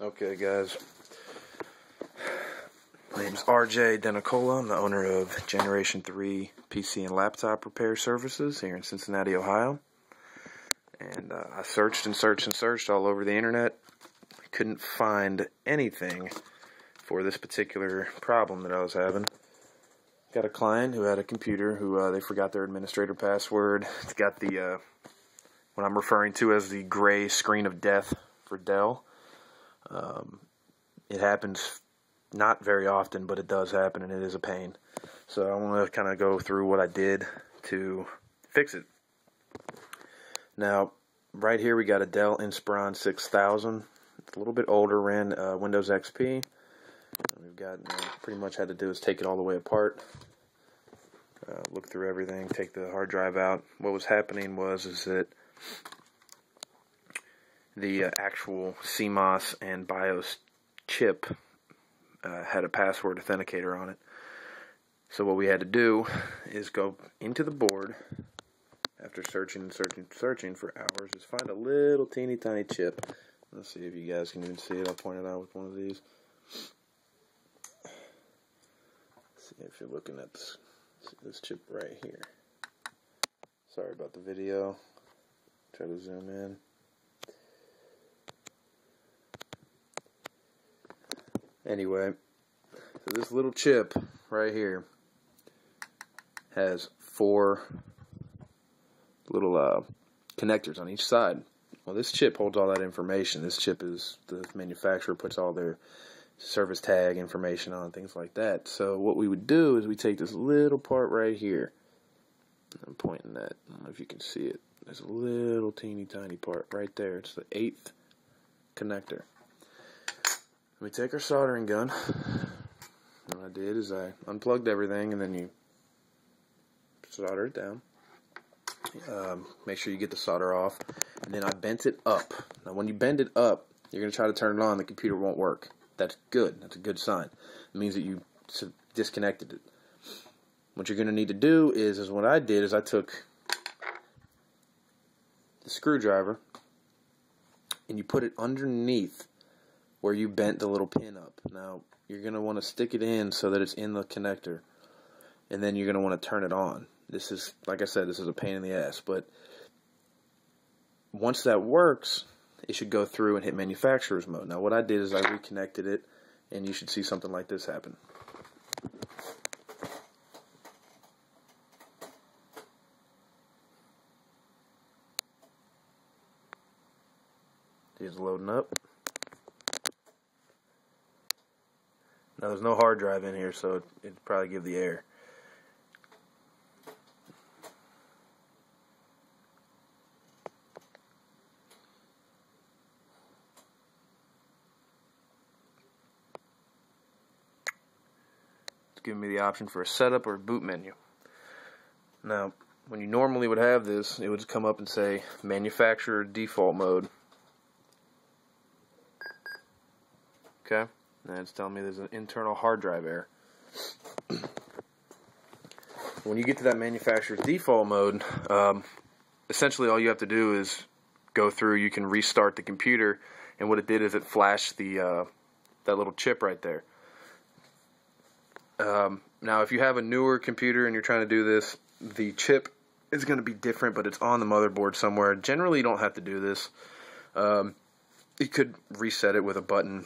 Okay, guys. My name's RJ Denicola. I'm the owner of Generation 3 PC and laptop repair services here in Cincinnati, Ohio. And uh, I searched and searched and searched all over the internet. Couldn't find anything for this particular problem that I was having. Got a client who had a computer who uh, they forgot their administrator password. It's got the uh, what I'm referring to as the gray screen of death for Dell. Um, it happens not very often, but it does happen, and it is a pain. So I want to kind of go through what I did to fix it. Now, right here we got a Dell Inspiron 6000. It's a little bit older, ran uh, Windows XP. We've got know, pretty much had to do is take it all the way apart, uh, look through everything, take the hard drive out. What was happening was is that the uh, actual CMOS and BIOS chip uh, had a password authenticator on it. So what we had to do is go into the board after searching and searching searching for hours is find a little teeny tiny chip. Let's see if you guys can even see it. I'll point it out with one of these. see if you're looking at this, this chip right here. Sorry about the video. Try to zoom in. Anyway, so this little chip right here has four little uh, connectors on each side. Well, this chip holds all that information. This chip is the manufacturer puts all their service tag information on things like that. So what we would do is we take this little part right here. I'm pointing that. I don't know if you can see it. There's a little teeny tiny part right there. It's the eighth connector. We take our soldering gun. What I did is I unplugged everything and then you solder it down. Um, make sure you get the solder off. And then I bent it up. Now, when you bend it up, you're going to try to turn it on. The computer won't work. That's good. That's a good sign. It means that you disconnected it. What you're going to need to do is, is what I did is I took the screwdriver and you put it underneath where you bent the little pin up. Now, you're going to want to stick it in so that it's in the connector. And then you're going to want to turn it on. This is, like I said, this is a pain in the ass. But once that works, it should go through and hit manufacturer's mode. Now, what I did is I reconnected it, and you should see something like this happen. It's loading up. Now there's no hard drive in here, so it'd probably give the error. It's giving me the option for a setup or a boot menu. Now, when you normally would have this, it would come up and say manufacturer default mode. Okay. And it's telling me there's an internal hard drive error. when you get to that manufacturer's default mode, um, essentially all you have to do is go through. You can restart the computer, and what it did is it flashed the uh, that little chip right there. Um, now, if you have a newer computer and you're trying to do this, the chip is going to be different, but it's on the motherboard somewhere. Generally, you don't have to do this. Um, you could reset it with a button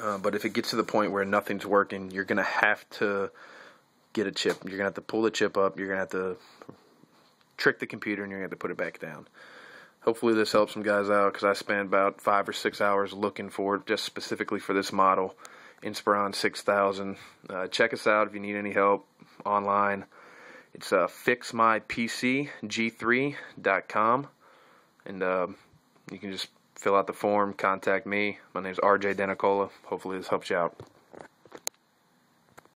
uh, but if it gets to the point where nothing's working, you're going to have to get a chip. You're going to have to pull the chip up. You're going to have to trick the computer, and you're going to have to put it back down. Hopefully, this helps some guys out because I spent about five or six hours looking for it just specifically for this model, Inspiron 6000. Uh, check us out if you need any help online. It's uh, fixmypcg3.com, and uh, you can just fill out the form, contact me. My name is RJ Denicola. Hopefully, this helps you out.